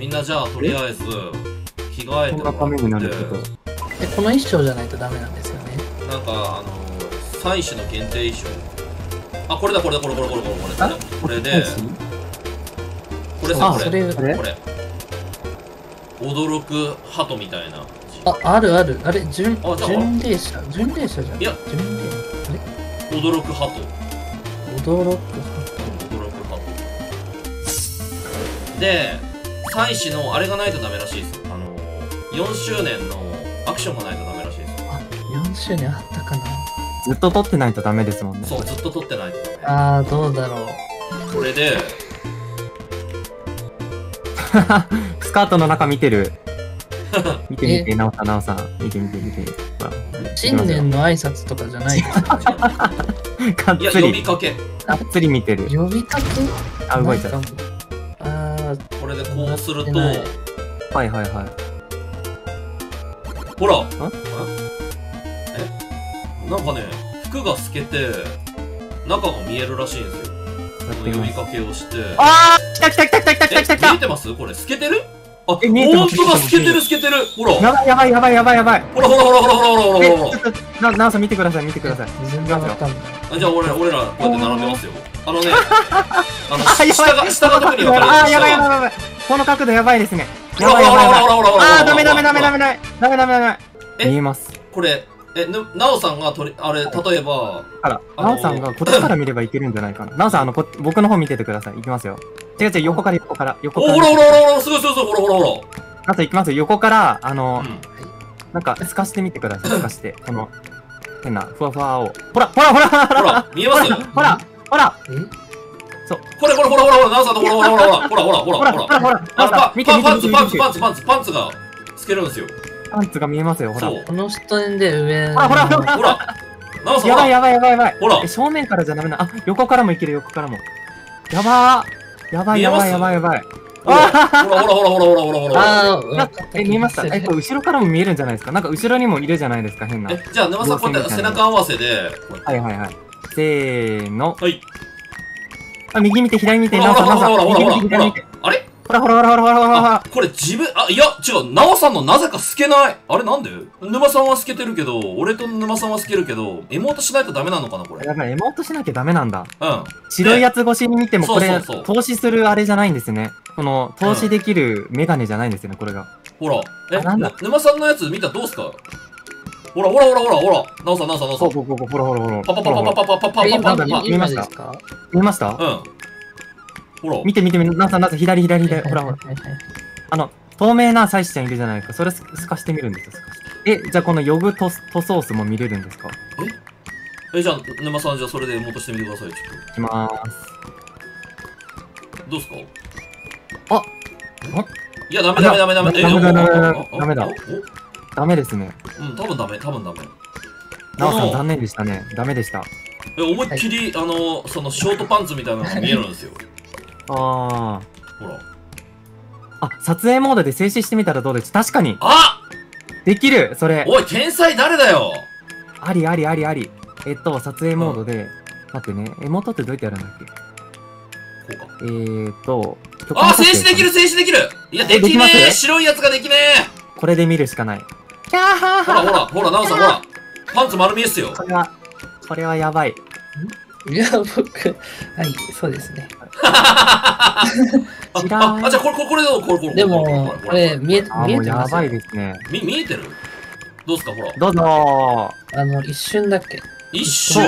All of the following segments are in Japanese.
みんなじゃあとりあえず着替えてこんなためになるけど。え、この衣装じゃないとダメなんですよね。なんかあの祭祀の限定衣装。あこれだこれだこれこれこれこれこれこれこれでこれさあこれ。これこれ。驚く鳩みたいな。あ、あるある。あれ、巡あじゃあ巡礼者巡礼者じゃん。いや。巡礼。驚く鳩。驚く。驚く鳩。で祭祀のあれがないとダメらしいですあの4周年のアクションがないとダメらしいですあ、4周年あったかな。ずっと撮ってないとダメですもんね。そうずっと撮ってないとダメあー、どうだろう。これで スカートの中見てる。見て見て、なおさん、なおさん。見て見て見て。新年の挨拶とかじゃないですか。かっいやつり、呼びかけかっつり見てる。呼びかけ？あ、動いちゃっこれでこうすると。はいはいはい。ほら。え？なんかね服が透けて中が見えるらしいんですよ。呼び。かけをして。あー！来た来た来た来た来た来た来た。見えてます？これ。透けてる？あえ見えてますほんとだ透けてる透けてるほらやばいやばいやばいやばいやばい。ほらほらほらほらほらほらほらな、なおさん見てください、見てください。全然わかんない。あじゃあ俺俺らこうやって並べますよあのねあの 下がばい。下が特に分かるあー、やばいやばいやばい。この角度やばいですね。ほらほらやばいやばいやばい。ほらほらほらほらあー、ダメダメダメダメダメダメダメダメ。え？見えます。これえぬなおさんがとりあれ例えばあら、あのーなおさんがこっちから見ればいけるんじゃないかな。なおさん、あの、こ僕の方見ててください。いきますよ。違う違う、横から横から。横から。おほらほらほらほらすごいすごいすごいほらほらほあと行きますよ。横から、あらのう、んなんか、透かしてみてください。透かして。この、変な、ふわふわを。ほら、ほら、ほら、ほら、ほら見えます？ほら、ほら、え？これこれほらほらほらなおさんのほらほらほらほらほらほらほほら、らほらほら、ほら、あのパ見て見てパンツパンツ見て見て。パンツパンツが透けるんですよパンツが見えますよ、ほら。そうこの視点で上のほらほらほらほらやばいやばいやばいやばい。ほらえ正面からじゃダメな。あ、横からもいける、横からも。やばー。やばいやばいやばいやばい。ほらほらほらほらほらほらほら。ああ、え、見えました？え、後ろからも見えるんじゃないですか？なんか後ろにもいるじゃないですか、変な。え、じゃあ、沼さん、こうやって背中合わせで。はいはいはい。せーの。はい。あ、右見て、左見て、なんか、なんか、ほらほらほらほら。あれ？ほらほらほらほらほらほらほらあ。これ自分あいや違う。なおさんのなぜか透けない。あれなんで？沼さんは透けてるけど俺と沼さんは透けるけどエモートしないとダメなのかなこれ？やばい、エモートしなきゃダメなんだ。うん。白いやつ越しに見ても、これそうそうそう、投資するあれじゃないんですね。この、投資できるメガネじゃないんですよね、これが。ほら。えあなんだ？ぬ沼さんのやつ見たらどうすか？ほらほらほらほらほら。なおさんなおさんなおさん。こうこうこう、ほらほらほら。パパパパパパパパパえパパパパ今今見ましたですか見ましたうんほら見て見て見て、なおさん、なおさん、左左左。ほらほら。はいはいはいあの、透明な祭司ちゃんいるじゃないか。それす透かしてみるんですよ。え、じゃあこのヨグトストソースも見れるんですか？いえじゃあ沼さんじゃあそれでエモートしてみてくださいちょっきまーす。とどうすか？ああいやダメダメダメダメえダメダメダメダメだおダメですね。おうん多分ダメ多分ダメなおさん、残念でしたね。ダメでした。え思いっきりあのそのショートパンツみたいなのが見えるんですよあほら。ー。あ、撮影モードで静止してみたらどうです確かに。あできるそれ。おい天才誰だよ？ありありありあり。えっと、撮影モードで、待ってね、エモートってどうやってやるんだっけ？こうか。えーと、あ静止できる静止できる！いやできねえ白いやつができねこれで見るしかない。キャーハーえほらほらほらなおさんほら。パンツ丸見えっすよ。これは、これはやばい。いや、僕、はい、そうですね。あじゃあこれこれこれどうこれこれでも、ここれ、見え、あ、見えもうやばい。ですね。み見えてる？どうすかほらどうぞあの、一瞬だっけ？一瞬？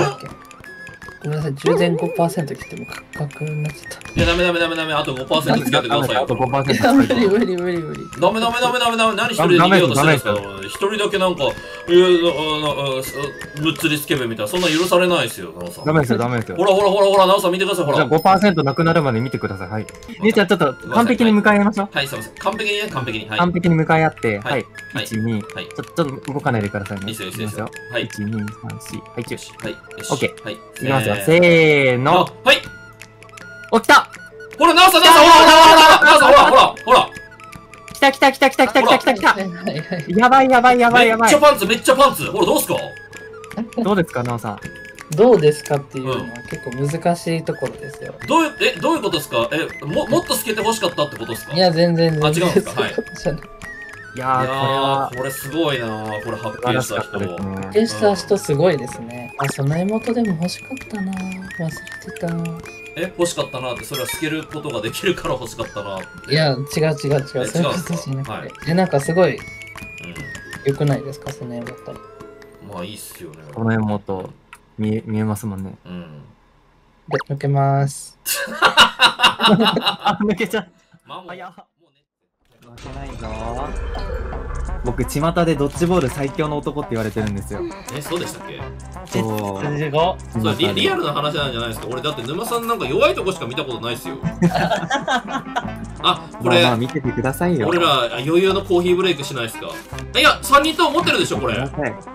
ごめんなさい、充電5%切ってもカクカクになっちゃっいやダメダメダメダメ。あと5%つけてください。よあと5%た。いや、無つけて理無理無理無理。ダメダメダメダメダメ。何一人で逃げようとしてるんですか？一人だけなんかえー、むっつりスケベみたいな。そんな許されないですよなおさん。ダメですよ、ダメですよ。ほ。らほらほらほらなおさん見てくださいほじゃあら5%なくなるまで見てください。はい。姉ちゃん、ちょっと完璧に向かい合いましょう。はいすいません。完璧にね完璧に。はい。完璧に向かい合って、ははいい。はい。1、2、はい。ちょちょっと動かないでくださいね。いいっすよ。はい。1、2、3、4、はい、9。よし。はい。よし。オッケはい。いきますよ。ーせーの。の。はい。お、来た。ほらなおさんなおさんほらほらほらほらなおさんほらほらほら。来た来た来た来た来た来た来た。来た。やばいやばいやばいやばい。めっちゃ。パンツめっちゃパンツ。ほらどうすか？どうですか、なおさん？どうですかっていうのは結構難しいところですよ。どういう、え、どういうことですか？え、も、もっと透けて欲しかったってことですか？いや、全然全然。あ違うんですか？はいいやー、これはー、これすごいなーこれ発見した人。発見した人すごいですね。あ、その妹でも欲しかったな忘れてた。え、欲しかったなって、それは透けることができるから欲しかったなって。いや、違う違う違う。えそういうことじゃなくて。はいえ、なんかすごいうん。良くないですか、その妹。まあいいっすよね。この妹、見え、見えますもんね。うん。で、抜けます。あ、抜けちゃう。まあもう、早っもうね。負けないぞ。僕、巷でドッジボール最強の男って言われてるんですよ。え、そうでしたっけ？そう。15。それリリアルな話なんじゃないですか？俺だって沼さんなんか弱いとこしか見たことないっすよ あこれ、まあまあ見ててくださいよ。俺ら余裕のコーヒーブレイクしないですか？いや3人とも持ってるでしょこれ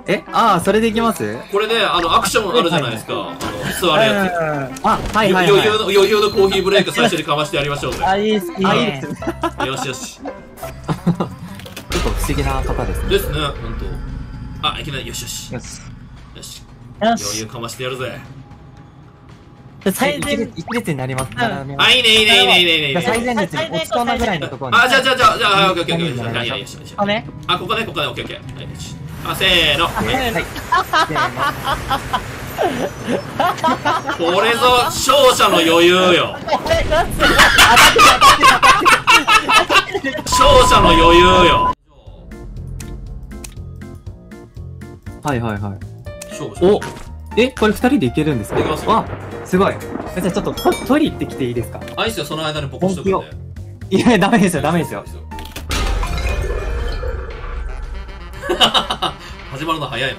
え、ああ、それでいきます？これであのアクションあるじゃないですかあの座るやあ、つ、はいはい、はい。余裕の余裕のコーヒーブレイク最初にかましてやりましょうぜあ、いいっすあ、いいねで。すね。よしよしちょっと不思議な方ですね。ですねほんとあいきなりよしよしよし。よしよ余し。裕かましてやるぜ最善一列、一列になります。んあいいねいいねいいねいいねいいねじゃあ最前列に落ちそうなぐらいのところに。あじゃあじゃあじゃあじゃあはいオッケーオッケーオッケーよしよしこれね。あここねここねオッケーオッケーはいよしあせーのはい。これぞ勝者の余裕よ勝者の余裕よはいはいはい。勝者おえ、これ二人でいけるんですか？いけますよ。あ、すごい。じゃあちょっとトトイレ行ってきていいですか？あいいっすよその間にポコしとくんでいや、ダメですよ、ダメですよ。始まるの早いな。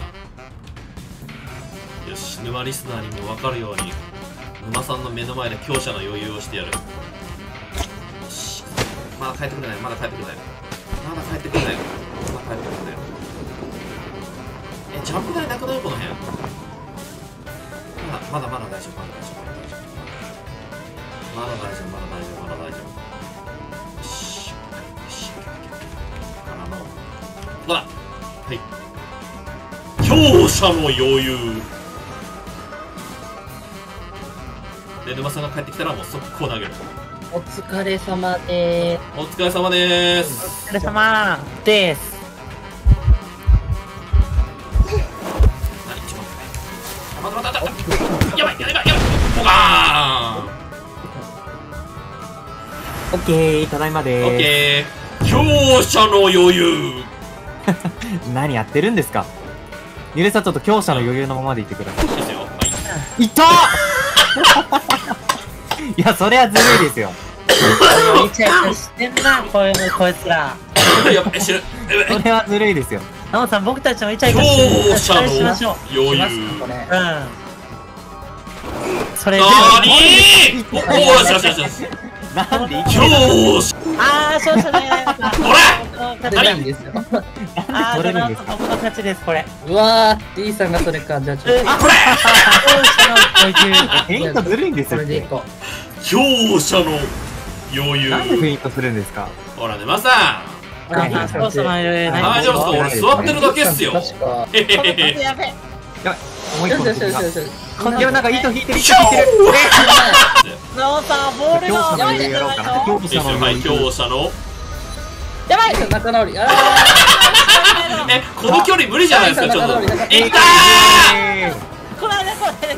よし沼リスナーにも分かるように沼さんの目の前で強者の余裕をしてやる。よし。まだ帰ってくれない。まだ帰ってくれない。まだ帰ってくれない。まだ帰ってくれない。えジャンプ台なくないこの辺まだまだまだ大丈夫。まだ大丈夫。まだ大丈夫。まだ大丈夫。まだ大丈夫。よしよしからのここだはい強者の余裕で沼さんが帰ってきたらもう速攻投げるお疲れ様でーすお疲れ様でーすお疲れ様です。オッケー、ただいまーンオッでケー強者の余裕ーす。何やってるんですか？ゆるさんちょっと強者の余裕のままでいてくださいいですよはいい。た いや、それはずるいですよ。イチャイチャしてんな、こういうの、こいつら。いやばい死ぬやばいそれはずるいですよ。ナモさん、僕たちもイチャイチャして強者のしましょう。余す。裕。うん。それでなは、にーおおよしよしよしよしなんで強者あー、勝者の？やつだ。ほら僕の勝ち出ないんですよ。あー、取れるんなですか？僕の勝ちです、これ。うわー、D さんがそれか。じゃあちょっと。これ？勝者の余裕。フェイントずるいんですよこれ。でいこ強者の余裕なんでフェイントするんですか？ほら沼さう。はいあ勝者の余裕。ん何大丈夫ですか？俺座ってるだけっすよ確か？へへへへ勝ちやべえ。もう一よし個の敵がよしよし。よしよし。いや、なんか糸引いてる、糸強引いてる。ナモさん、ボールが強者の余やろうかな。の。余裕。はい強者のばい。仲直り。あえこの距離無理じゃないですかちょっと。いったえこれね、これ。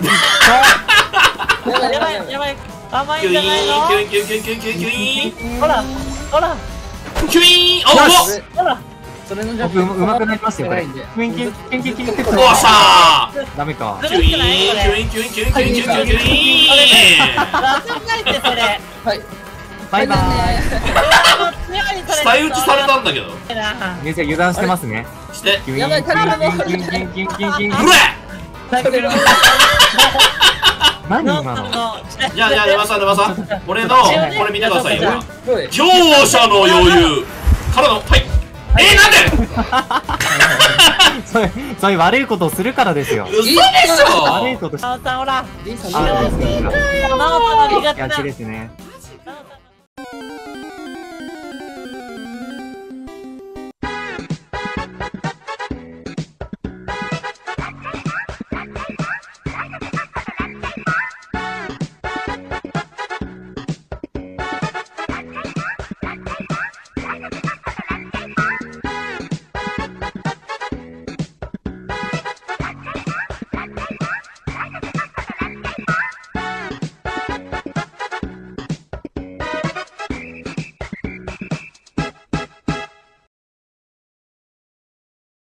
やばい、やばい。甘ーキュイいんじゃないの？ーンキュインキュインキュインキュインキュインキュイン。ほら、ほら、キュイーンおっそれの僕うまうまくなりましたよ、これ。キュンキュン、キュンキュン、キュンキュン。おっしゃダメかー。キュイーンキュインキュインキュインキュインキュインキュインキュインキュインわかんないって、それ。はい。バイバーイ。下打ちされたんだけど姉ちゃん油断してますね。してキュインやばいキュインキュインキュインキュインキュインキュインキュインほれそれの何今の？じゃあじゃあ沼さん沼さん俺のこれ見てくださいよすごい。強者の余裕からのはいえー、なんで？そういう、そういう悪いことをするからですよ。嘘でしょ？悪いことしナオさん、ほら。D さんあ、知らないや、ですね。